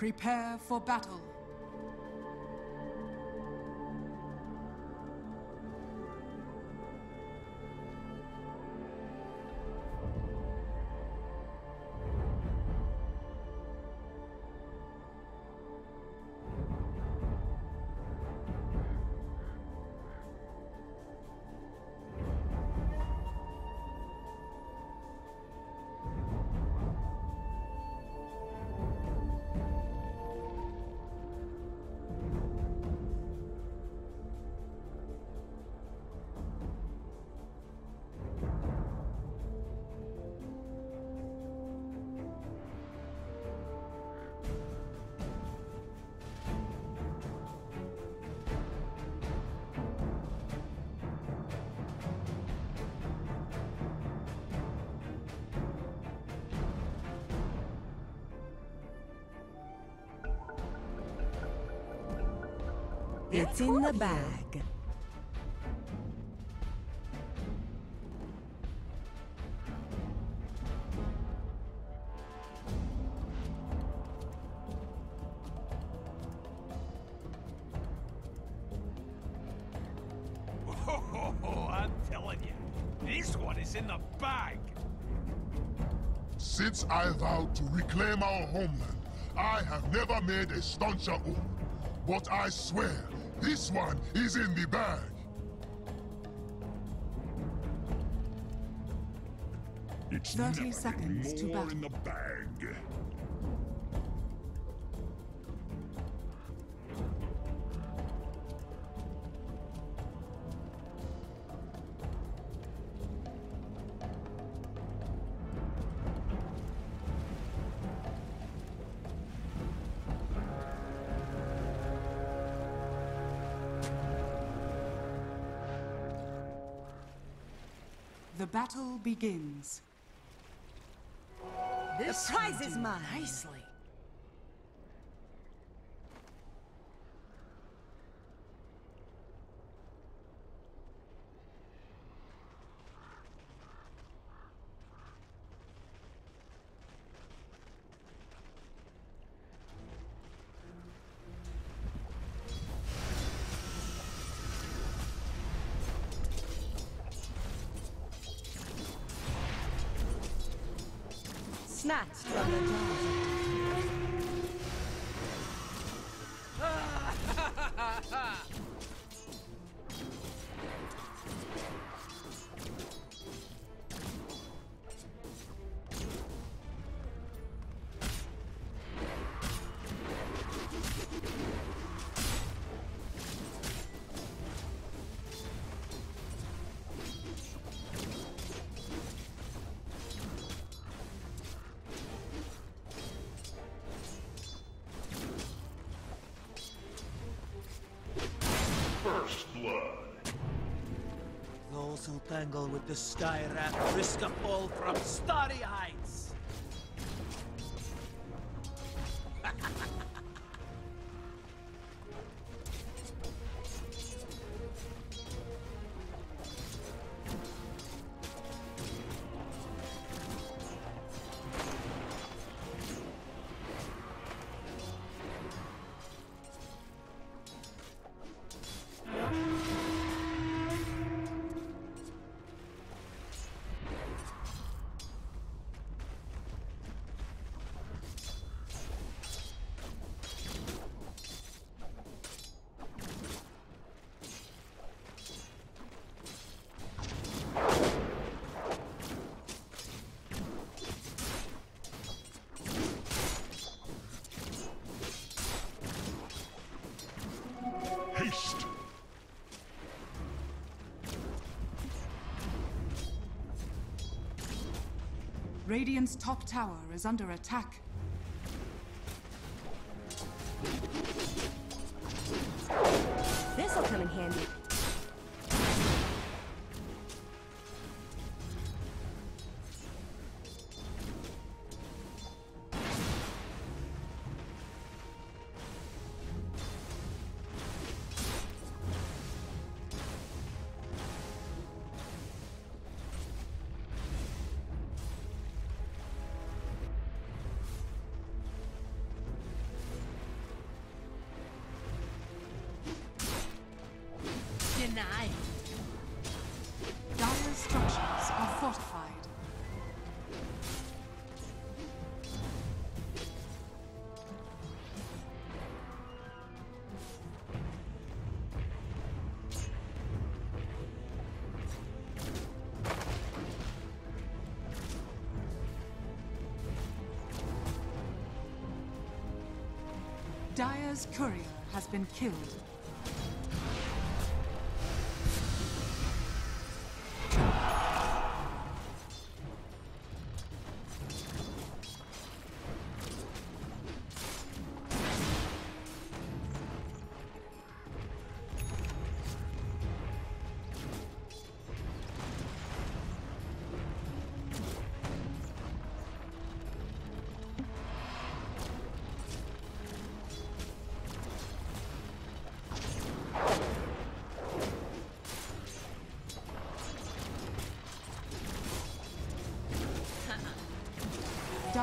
Prepare for battle. It's in the bag. Oh, I'm telling you, this one is in the bag. Since I vowed to reclaim our homeland, I have never made a stauncher oath. But I swear, this one is in the bag. It's 30 seconds to battle. Begins. The prize is mine. Nicely. First blood. Those who tangle with the Sky Rat risk a fall from starry heights. Radiant's top tower is under attack. This'll come in handy. Denied. Dire structures are fortified. Dire's courier has been killed.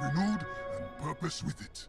Renewed and purpose with it.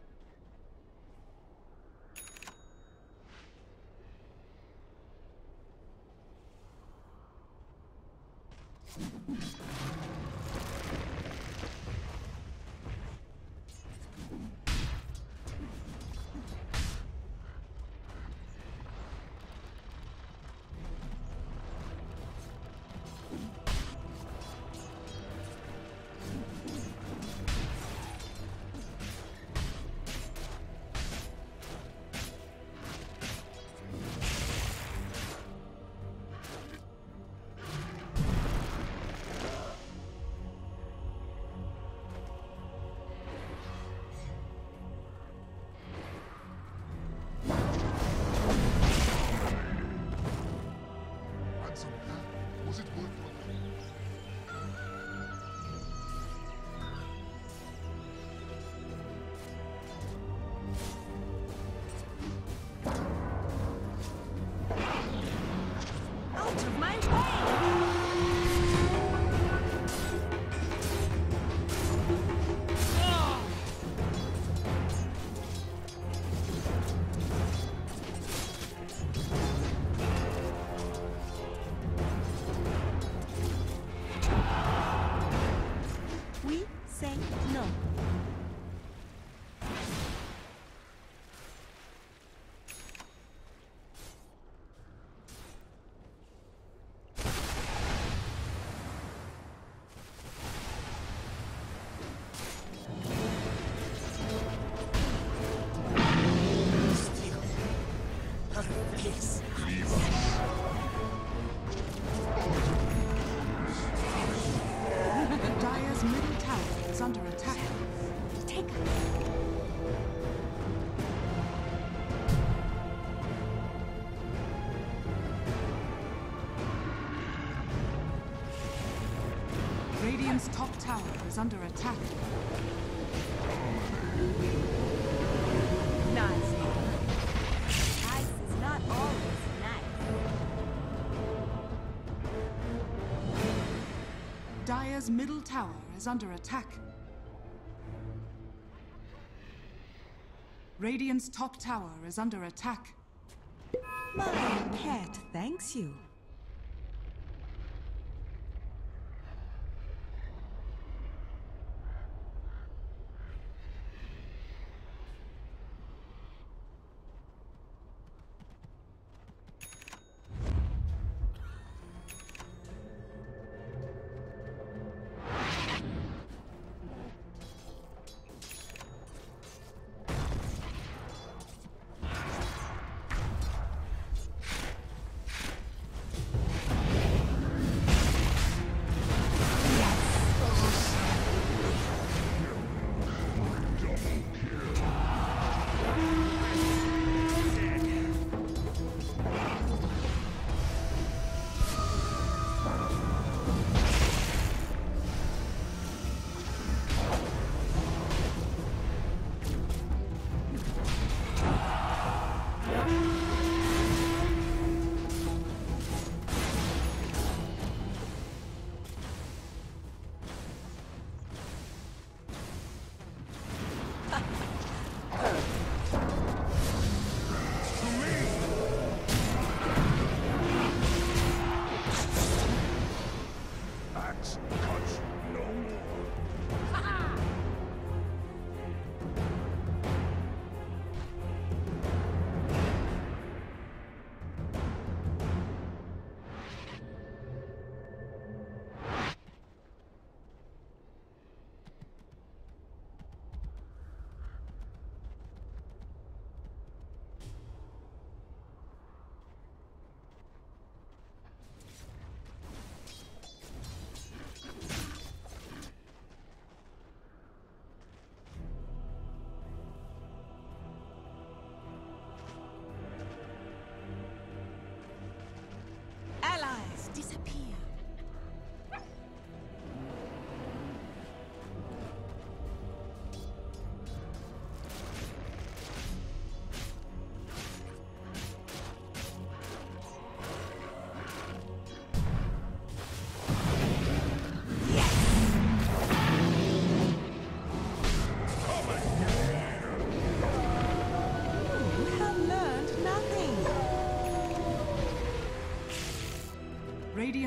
Radiant's top tower is under attack. Nice. Ice is not always nice. Dire's middle tower is under attack. Radiant's top tower is under attack. My pet thanks you.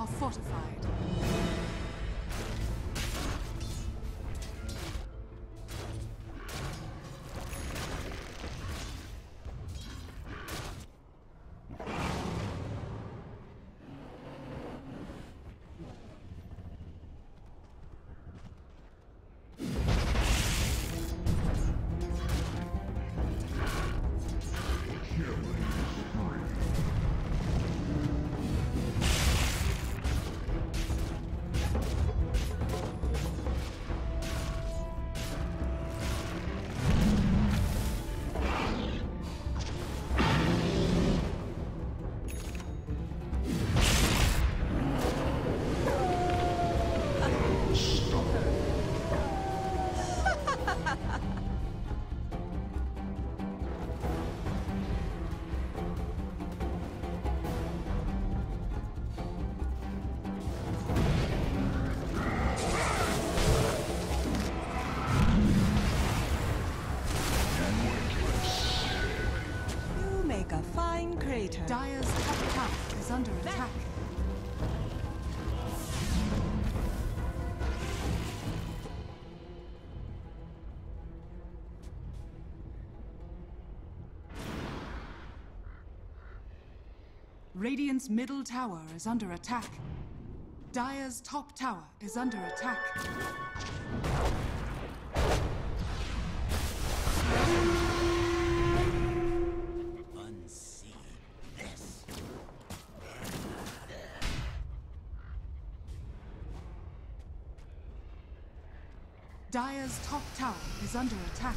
Are fortified. Radiant's middle tower is under attack. Dire's top tower is under attack. Unseen this. Dire's top tower is under attack.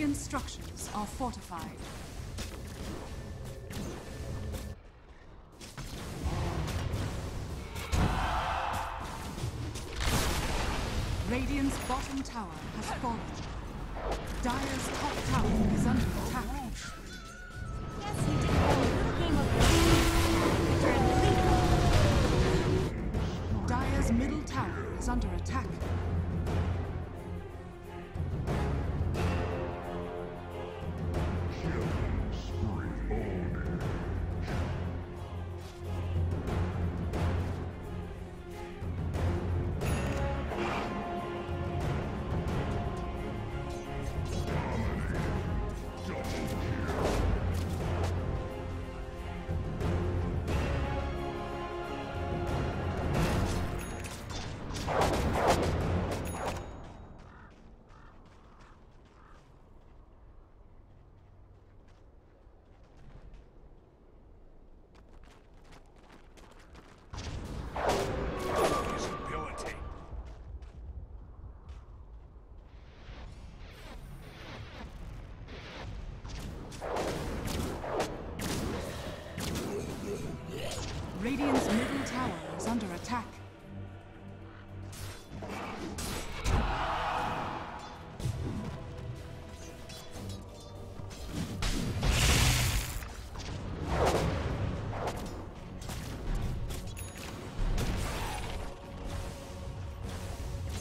Radiant structures are fortified. Radiant's bottom tower has fallen. Dire's top tower is under attack. Yes, you did. Dire's middle tower is under attack.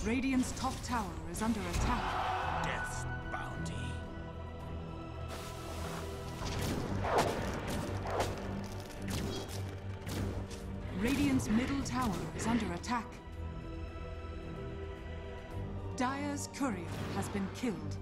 Radiant's top tower is under attack. Death's bounty. Radiant's middle tower is under attack. Dire's courier has been killed.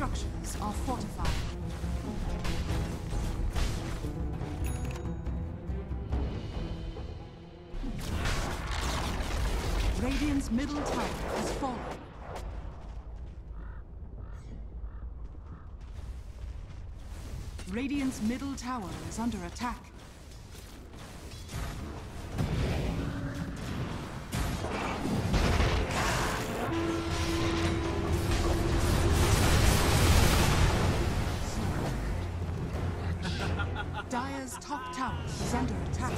Structures are fortified. Radiant's middle tower has fallen. Radiant's middle tower is under attack. Dire's top tower is under attack.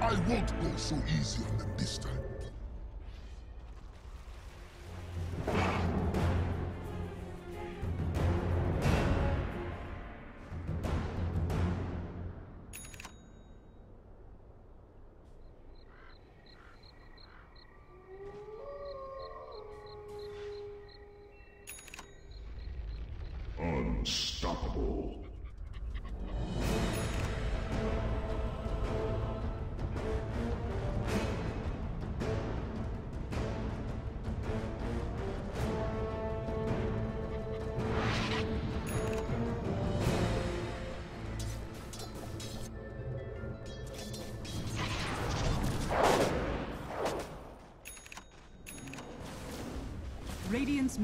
I won't go so easy on them this time.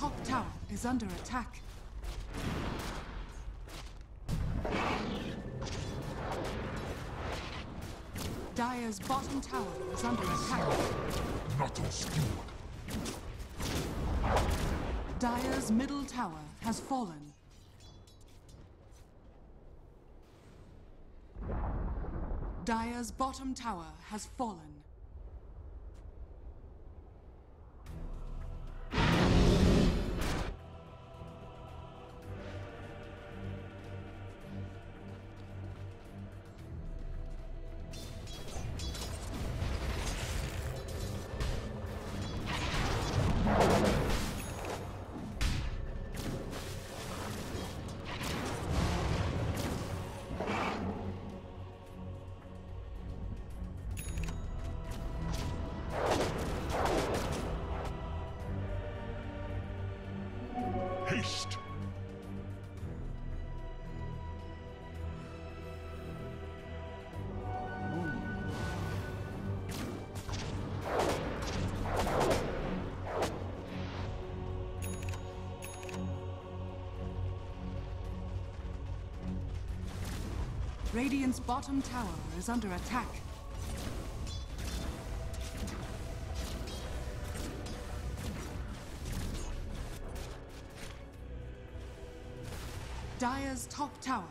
Top tower is under attack. Dire's bottom tower is under attack. Not obscured. Dire's middle tower has fallen. Dire's bottom tower has fallen. Radiant's bottom tower is under attack. Dire's top tower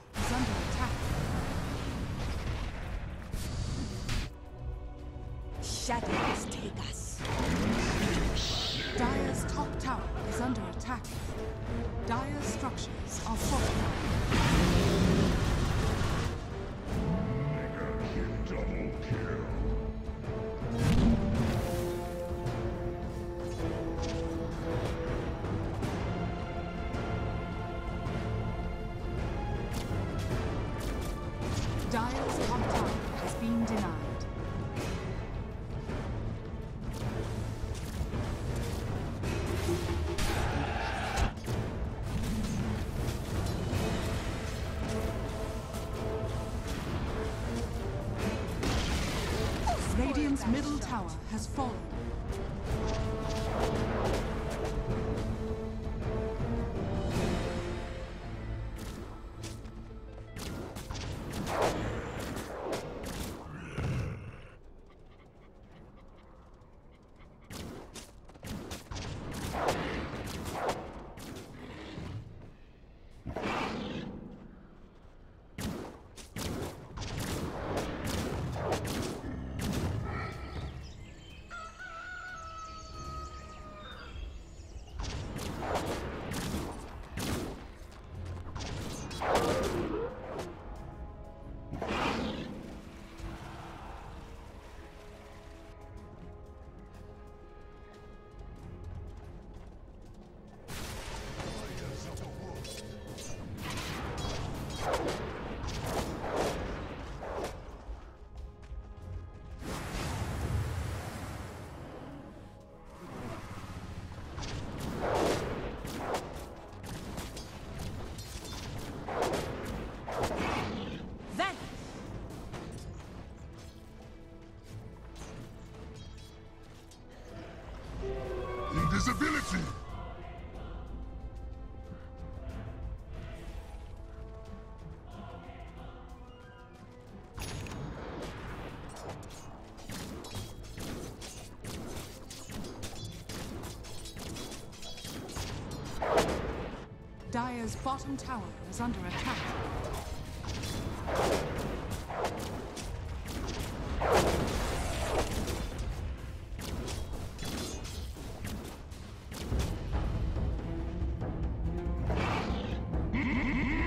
Dire's bottom tower is under attack.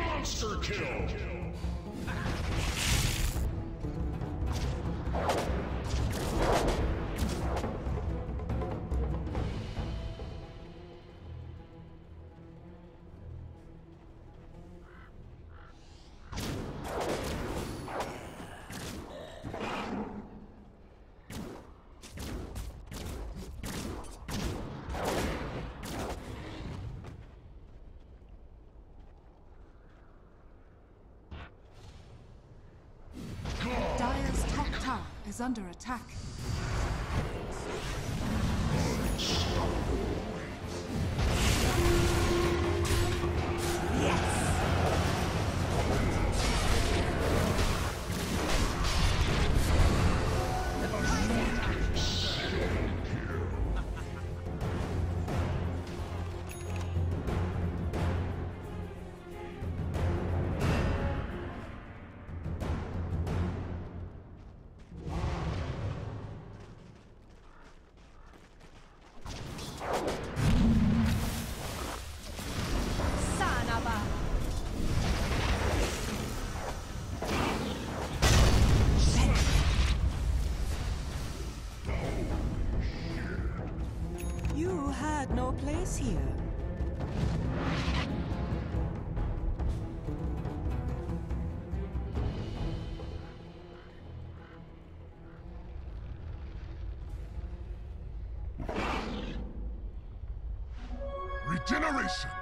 Monster kill! under attack. here. Regeneration!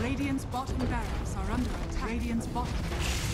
Radiant's bottom barracks are under attack. Radiant's bottom barracks.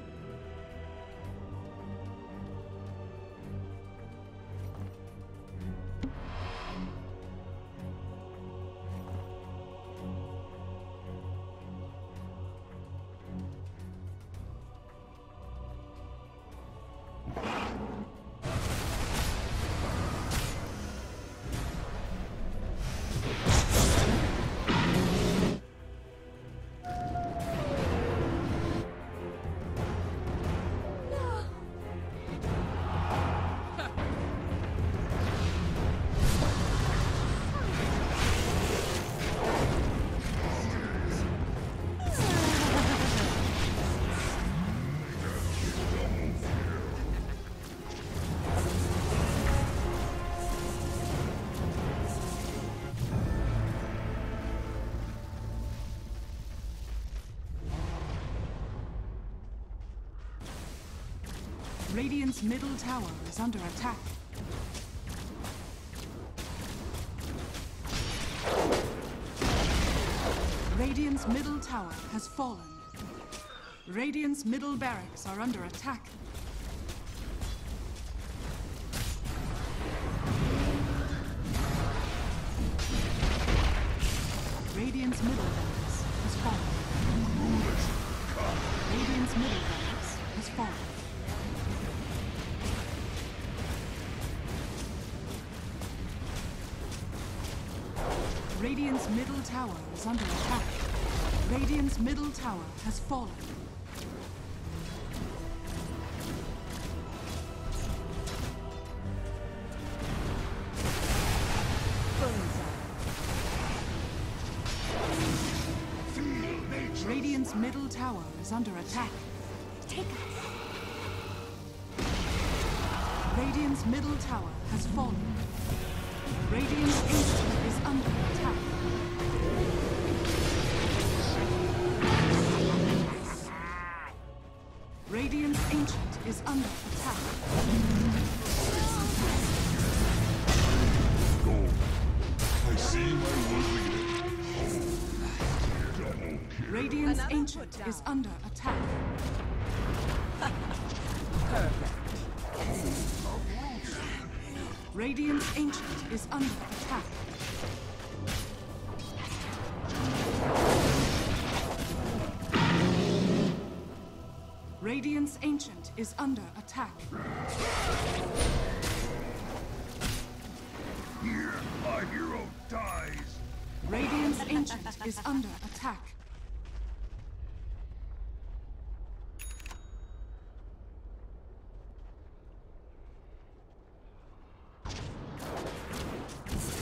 Radiant's middle tower is under attack. Radiant's middle tower has fallen. Radiant's middle barracks are under attack. Radiant's middle tower is under attack. Radiant's middle tower has fallen. Radiant's middle tower is under attack. Take us. Radiant's middle tower has fallen. Radiant's ancient ancient is under attack. Radiant's ancient is under attack. Radiant's ancient is under attack. Here, my hero dies. Radiant's ancient is under attack.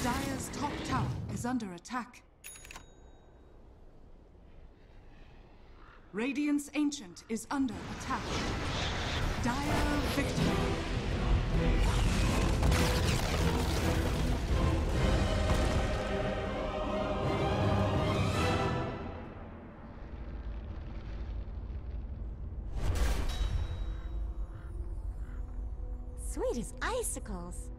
Dire's top tower is under attack. Radiant's ancient is under attack. Dire victory. Sweet as icicles.